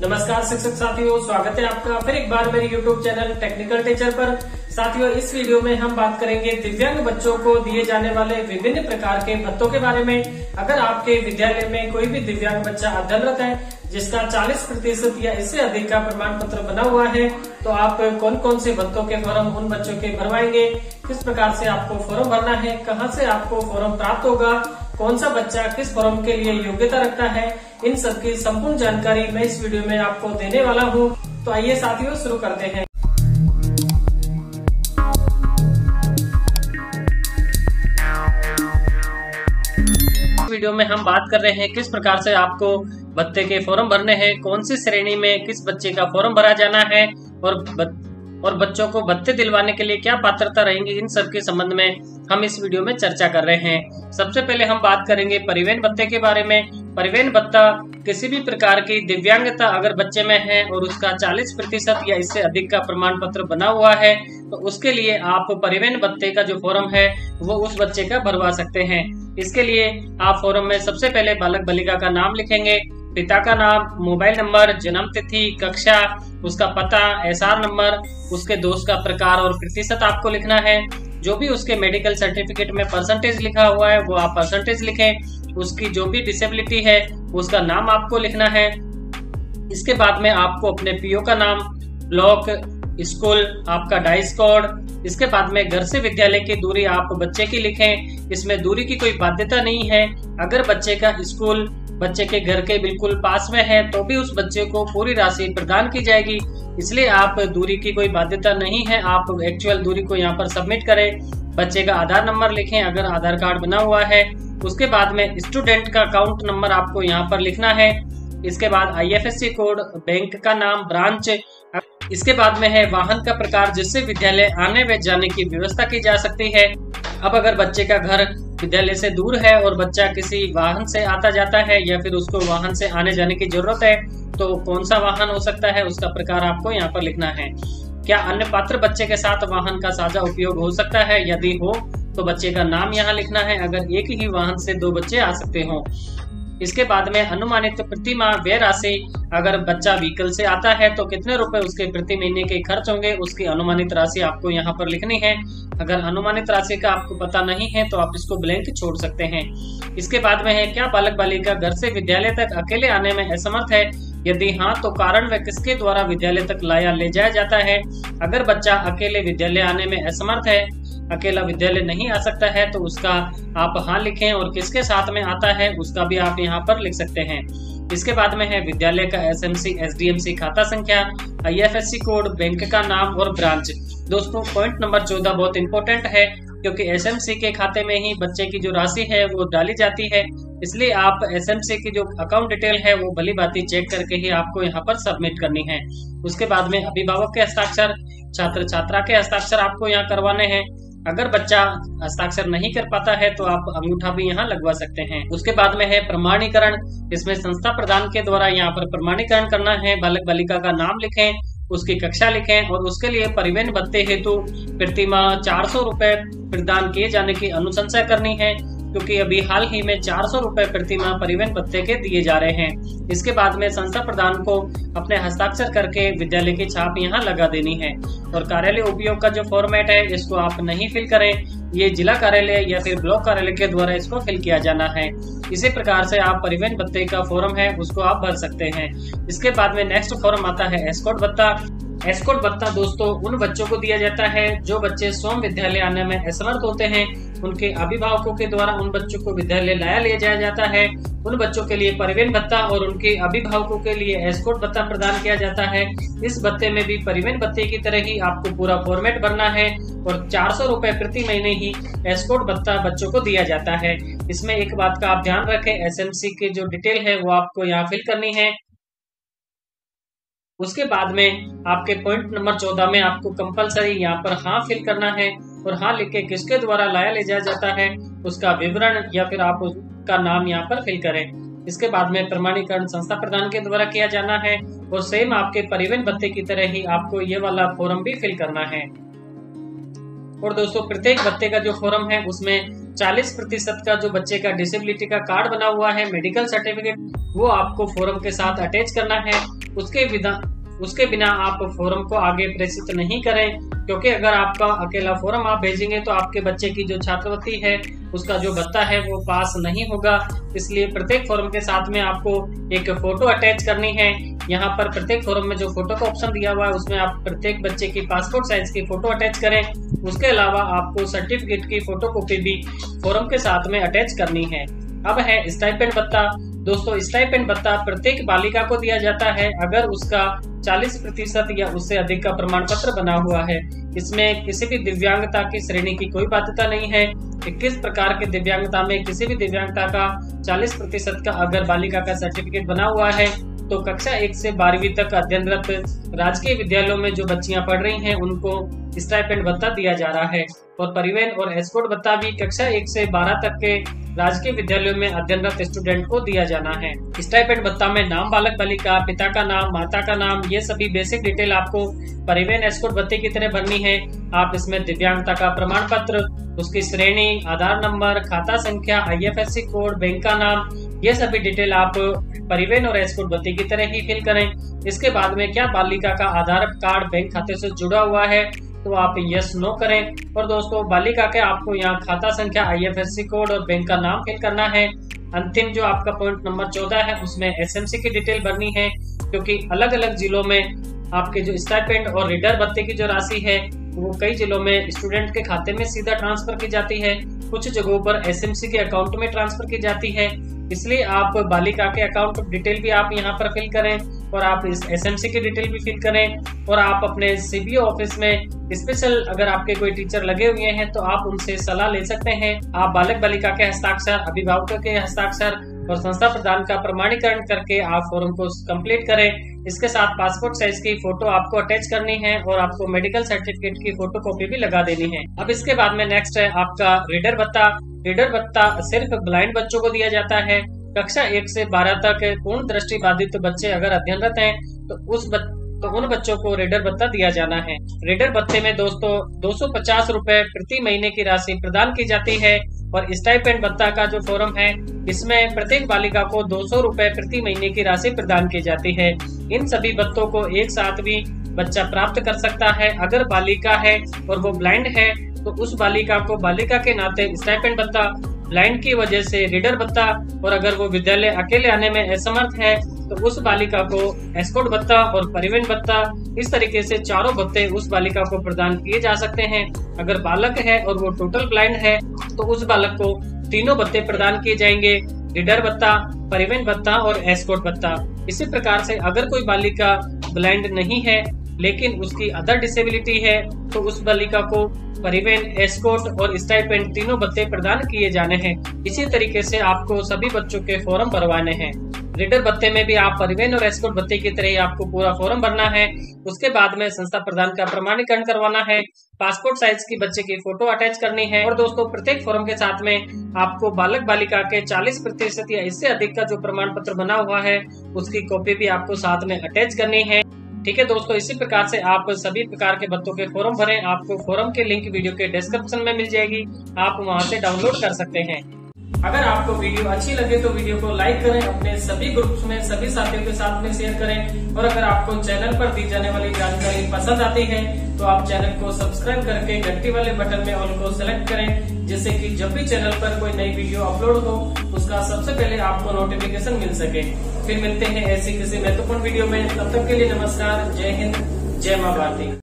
नमस्कार, शिक्षक साथियों, स्वागत है आपका फिर एक बार मेरे YouTube चैनल टेक्निकल टीचर पर। साथियों, इस वीडियो में हम बात करेंगे दिव्यांग बच्चों को दिए जाने वाले विभिन्न प्रकार के भत्तों के बारे में। अगर आपके विद्यालय में कोई भी दिव्यांग बच्चा अध्ययनरत है, जिसका 40 प्रतिशत या इससे अधिक का प्रमाण पत्र बना हुआ है तो आप कौन कौन से भत्तों के फॉर्म उन बच्चों के भरवाएँगे? किस प्रकार से आपको फॉर्म भरना है? कहाँ से आपको फॉर्म प्राप्त होगा? कौन सा बच्चा किस फॉर्म के लिए योग्यता रखता है, इन सब की संपूर्ण जानकारी मैं इस वीडियो में आपको देने वाला हूँ। तो आइए साथियों, शुरू करते हैं। वीडियो में हम बात कर रहे हैं किस प्रकार से आपको भत्ते के फॉर्म भरने हैं, कौन सी श्रेणी में किस बच्चे का फॉर्म भरा जाना है, और और बच्चों को भत्ते दिलवाने के लिए क्या पात्रता रहेंगी, इन सब के संबंध में हम इस वीडियो में चर्चा कर रहे हैं। सबसे पहले हम बात करेंगे परिवहन भत्ते के बारे में। परिवहन भत्ता किसी भी प्रकार की दिव्यांगता अगर बच्चे में है और उसका 40 प्रतिशत या इससे अधिक का प्रमाण पत्र बना हुआ है तो उसके लिए आप परिवहन भत्ते का जो फॉर्म है, वो उस बच्चे का भरवा सकते हैं। इसके लिए आप फॉर्म में सबसे पहले बालक बालिका का नाम लिखेंगे, पिता का नाम, मोबाइल नंबर, जन्म तिथि, कक्षा उसका पता एस नंबर, उसके दोस्त का प्रकार और प्रतिशत आपको लिखना है। जो भी उसके मेडिकल सर्टिफिकेट में परसेंटेज लिखा हुआ है, वो आप परसेंटेज लिखें। उसकी जो भी डिसेबिलिटी है, उसका नाम आपको लिखना है। इसके बाद में आपको अपने पीओ का नाम ब्लॉक स्कूल आपका डाइस कोड इसके बाद में घर से विद्यालय की दूरी आप बच्चे की लिखें। इसमें दूरी की कोई बाध्यता नहीं है। अगर बच्चे का स्कूल बच्चे के घर के बिल्कुल पास में है तो भी उस बच्चे को पूरी राशि प्रदान की जाएगी। इसलिए आप दूरी की कोई बाध्यता नहीं है, आप एक्चुअल दूरी को यहाँ पर सबमिट करें। बच्चे का आधार नंबर लिखें, अगर आधार कार्ड बना हुआ है। उसके बाद में स्टूडेंट का अकाउंट नंबर आपको यहाँ पर लिखना है। इसके बाद आईएफएससी कोड बैंक का नाम ब्रांच इसके बाद में है वाहन का प्रकार, जिससे विद्यालय आने व जाने की व्यवस्था की जा सकती है। अब अगर बच्चे का घर विद्यालय से दूर है और बच्चा किसी वाहन से आता जाता है या फिर उसको वाहन से आने जाने की ज़रूरत है तो कौन सा वाहन हो सकता है, उसका प्रकार आपको यहाँ पर लिखना है। क्या अन्य पात्र बच्चे के साथ वाहन का साझा उपयोग हो सकता है? यदि हो तो बच्चे का नाम यहाँ लिखना है। अगर एक ही वाहन से दो बच्चे आ सकते हो इसके बाद में अनुमानित प्रति माह व्यय राशि, अगर बच्चा व्हीकल से आता है तो कितने रुपए उसके प्रति महीने के खर्च होंगे, उसकी अनुमानित राशि आपको यहाँ पर लिखनी है। अगर अनुमानित राशि का आपको पता नहीं है तो आप इसको ब्लैंक छोड़ सकते हैं। इसके बाद में है, क्या बालक बालिका घर से विद्यालय तक अकेले आने में असमर्थ है? यदि हाँ तो कारण व किसके द्वारा विद्यालय तक लाया ले जाया जाता है? अगर बच्चा अकेले विद्यालय आने में असमर्थ है अकेला विद्यालय नहीं आ सकता है तो उसका आप हाँ लिखें और किसके साथ में आता है, उसका भी आप यहाँ पर लिख सकते हैं। इसके बाद में है विद्यालय का एस एम सी खाता संख्या I F S C code, bank का नाम और ब्रांच। दोस्तों पॉइंट नंबर चौदह बहुत इंपॉर्टेंट है, क्योंकि एस एम सी के खाते में ही बच्चे की जो राशि है, वो डाली जाती है। इसलिए आप एस एम सी की जो अकाउंट डिटेल है, वो भली बात चेक करके ही आपको यहाँ पर सबमिट करनी है। उसके बाद में अभिभावक के हस्ताक्षर छात्र छात्रा के हस्ताक्षर आपको यहाँ करवाने हैं। अगर बच्चा हस्ताक्षर नहीं कर पाता है तो आप अंगूठा भी यहाँ लगवा सकते हैं। उसके बाद में है प्रमाणीकरण। इसमें संस्था प्रदान के द्वारा यहाँ पर प्रमाणीकरण करना है। बालक बालिका का नाम लिखे, उसकी कक्षा लिखें और उसके लिए परिवहन भत्ते हेतु प्रतिमा चार सौ रूपए प्रदान किए जाने की अनुशंसा करनी है। क्योंकि अभी हाल ही में चार सौ रूपए प्रतिमा परिवहन भत्ते के दिए जा रहे हैं। इसके बाद में संस्था प्रधान को अपने हस्ताक्षर करके विद्यालय की छाप यहाँ लगा देनी है। और कार्यालय उपयोग का जो फॉर्मेट है, इसको आप नहीं फिल करें। ये जिला कार्यालय या फिर ब्लॉक कार्यालय के द्वारा इसको फिल किया जाना है। इसी प्रकार से आप परिवहन भत्ते का फॉर्म है, उसको आप भर सकते हैं। इसके बाद में नेक्स्ट फॉर्म आता है एस्कोट भत्ता। एस्कोट भत्ता दोस्तों, उन बच्चों को दिया जाता है, जो बच्चे स्वयं विद्यालय आने में असमर्थ होते हैं। उनके अभिभावकों के द्वारा उन बच्चों को विद्यालय लाया ले जाया जाता है। उन बच्चों के लिए परिवहन भत्ता और उनके अभिभावकों के लिए एस्कोट भत्ता प्रदान किया जाता है। इस भत्ते में भी परिवहन भत्ते की तरह ही आपको पूरा फॉर्मेट भरना है और चार सौ रूपए प्रति महीने ही एस्कोट भत्ता बच्चों को दिया जाता है। इसमें एक बात का आप ध्यान रखें एस की जो डिटेल है वो आपको यहाँ फिल करनी है। उसके बाद में आपके पॉइंट नंबर चौदह में आपको कंपलसरी यहाँ पर हाँ फिल करना है। और हाँ लिख के किसके द्वारा लाया ले जाया जाता है, उसका विवरण या फिर आप उसका नाम यहाँ पर फिल करें। इसके बाद में प्रमाणीकरण संस्था प्रदान के द्वारा किया जाना है और सेम आपके परिवहन भत्ते की तरह ही आपको ये वाला फॉर्म भी फिल करना है। और दोस्तों, प्रत्येक भत्ते का जो फॉर्म है, उसमें 40 प्रतिशत का जो बच्चे का डिसेबिलिटी का कार्ड बना हुआ है मेडिकल सर्टिफिकेट वो आपको फॉर्म के साथ अटैच करना है। उसके उसके बिना आप फॉर्म को आगे प्रेषित नहीं करें, क्योंकि अगर आपका अकेला फॉर्म आप भेजेंगे तो आपके बच्चे की जो छात्रवृत्ति है, उसका जो भत्ता है, वो पास नहीं होगा। इसलिए प्रत्येक फॉर्म के साथ में आपको एक फ़ोटो अटैच करनी है। यहाँ पर प्रत्येक फॉर्म में जो फ़ोटो का ऑप्शन दिया हुआ है, उसमें आप प्रत्येक बच्चे की पासपोर्ट साइज़ की फ़ोटो अटैच करें। उसके अलावा आपको सर्टिफिकेट की फ़ोटो भी फॉर्म के साथ में अटैच करनी है। अब है स्टाइपेंड भत्ता। दोस्तों, स्टाइपेंड भत्ता प्रत्येक बालिका को दिया जाता है। अगर उसका 40 प्रतिशत या उससे अधिक का प्रमाण पत्र बना हुआ है, इसमें किसी भी दिव्यांगता की श्रेणी की कोई बाध्यता नहीं है। किस प्रकार के दिव्यांगता में किसी भी दिव्यांगता का 40 प्रतिशत का अगर बालिका का सर्टिफिकेट बना हुआ है तो कक्षा एक से बारहवीं तक अध्ययनरत राजकीय विद्यालयों में जो बच्चियाँ पढ़ रही हैं, उनको स्टाइपेंड भत्ता दिया जा रहा है। और परिवहन और एस्पोर्ट भत्ता भी कक्षा एक से बारह तक के राजकीय विद्यालयों में अध्ययनरत स्टूडेंट को दिया जाना है। स्टाइपेंड भत्ता में नाम बालक बालिका, पिता का नाम, माता का नाम, ये सभी बेसिक डिटेल आपको परिवहन एस्कोर्ट भत्ते की तरह भरनी है। आप इसमें दिव्यांगता का प्रमाण पत्र, उसकी श्रेणी, आधार नंबर, खाता संख्या आईएफएससी कोड बैंक का नाम, ये सभी डिटेल आप परिवहन और एस्कोर्ट भत्ते की तरह ही फिल करें। इसके बाद में क्या बालिका का आधार कार्ड बैंक खाते से जुड़ा हुआ है? तो आप यस नो करें। और दोस्तों, बालिका के आपको यहाँ खाता संख्या आईएफएससी कोड और बैंक का नाम फिल करना है। अंतिम जो आपका पॉइंट नंबर चौदह है, उसमें एसएमसी की डिटेल भरनी है, क्योंकि अलग अलग जिलों में आपके जो स्टाइपेंड और रीडर भत्ते की जो राशि है, वो कई जिलों में स्टूडेंट के खाते में सीधा ट्रांसफ़र की जाती है। कुछ जगहों पर एसएमसी के अकाउंट में ट्रांसफ़र की जाती है। इसलिए आप बालिका के अकाउंट डिटेल भी आप यहाँ पर फिल करें। और आप इस एस की डिटेल भी फिल करें और आप अपने सीबीओ ऑफ़िस में स्पेशल अगर आपके कोई टीचर लगे हुए हैं तो आप उनसे सलाह ले सकते हैं। आप बालक बालिका के हस्ताक्षर, अभिभावकों के हस्ताक्षर और संस्था प्रदान का प्रमाणीकरण करके आप फॉर्म को कंप्लीट करें। इसके साथ पासपोर्ट साइज़ की फ़ोटो आपको अटैच करनी है और आपको मेडिकल सर्टिफिकेट की फ़ोटो कॉपी भी लगा देनी है। अब इसके बाद में नेक्स्ट है आपका रीडर भत्ता। रीडर भत्ता सिर्फ़ ब्लाइंड बच्चों को दिया जाता है। कक्षा एक से बारह तक पूर्ण दृष्टि बाधित बच्चे अगर अध्ययनरत हैं तो उस बच... तो उन बच्चों को रेडर भत्ता दिया जाना है। रेडर भत्ते में दोस्तों, दो सौ प्रति महीने की राशि प्रदान की जाती है और स्टाइपेंड भत्ता का जो फॉर्म है, इसमें प्रत्येक बालिका को दो सौ प्रति महीने की राशि प्रदान की जाती है। इन सभी भत्तों को एक साथ भी बच्चा प्राप्त कर सकता है। अगर बालिका है और वो ब्लाइंड है तो उस बालिका को बालिका के नाते स्टाइपेंड भत्ता ब्लाइंड की वजह से रीडर भत्ता और अगर वो विद्यालय अकेले आने में असमर्थ है तो उस बालिका को एस्कोट भत्ता और परिवहन भत्ता इस तरीके से चारों भत्ते उस बालिका को प्रदान किए जा सकते हैं। अगर बालक है और वो टोटल ब्लाइंड है तो उस बालक को तीनों भत्ते प्रदान किए जाएँगे लीडर भत्ता परिवहन भत्ता और एस्कोट भत्ता इसी प्रकार से अगर कोई बालिका ब्लाइंड नहीं है लेकिन उसकी अदर डिसेबिलिटी है तो उस बालिका को परिवहन एस्कोट और स्टाइपेंड तीनों भत्ते प्रदान किए जाने हैं। इसी तरीके से आपको सभी बच्चों के फॉर्म भरवाने हैं। रीडर भत्ते में भी आप परिवहन और एस्कोट भत्ते की तरह ही आपको पूरा फॉर्म भरना है। उसके बाद में संस्था प्रदान का प्रमाणीकरण करवाना है। पासपोर्ट साइज़ की बच्चे की फ़ोटो अटैच करनी है। और दोस्तों, प्रत्येक फॉर्म के साथ में आपको बालक बालिका के 40 प्रतिशत या इससे अधिक का जो प्रमाण पत्र बना हुआ है, उसकी कॉपी भी आपको साथ में अटैच करनी है। ठीक है, दोस्तों, इसी प्रकार से आप सभी प्रकार के बच्चों के फॉर्म भरें। आपको फॉर्म के लिंक वीडियो के डिस्क्रिप्शन में मिल जाएगी। आप वहाँ से डाउनलोड कर सकते हैं। अगर आपको वीडियो अच्छी लगे तो वीडियो को लाइक करें, अपने सभी ग्रुप्स में, सभी साथियों के साथ में शेयर करें। और अगर आपको चैनल पर दी जाने वाली जानकारी पसंद आती है तो आप चैनल को सब्सक्राइब करके घंटी वाले बटन में ऑल को सिलेक्ट करें, जिससे कि जब भी चैनल पर कोई नई वीडियो अपलोड हो, उसका सबसे पहले आपको नोटिफिकेशन मिल सके। फिर मिलते हैं ऐसी किसी महत्वपूर्ण वीडियो में। तब तक के लिए नमस्कार। जय हिंद, जय माँ भारती।